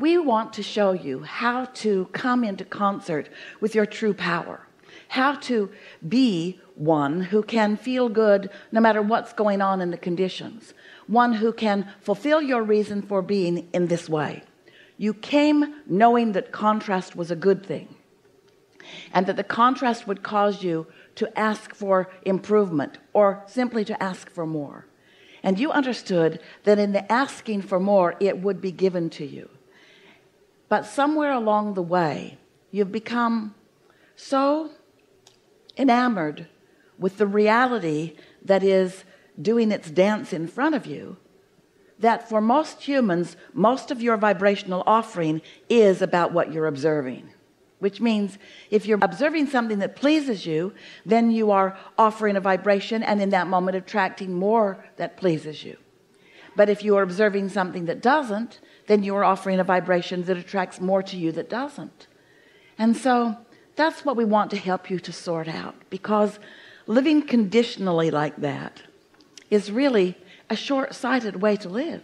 we want to show you how to come into concert with your true power how to be one who can feel good no matter what's going on in the conditions one who can fulfill your reason for being in this way. You came knowing that contrast was a good thing and that the contrast would cause you to ask for improvement or simply to ask for more. And you understood that in the asking for more it would be given to you but somewhere along the way you've become so enamored with the reality that is doing its dance in front of you that for most humans most of your vibrational offering is about what you're observing. Which means if you're observing something that pleases you then you are offering a vibration and in that moment attracting more that pleases you but if you are observing something that doesn't then you are offering a vibration that attracts more to you that doesn't. And so that's what we want to help you to sort out because living conditionally like that is really a short-sighted way to live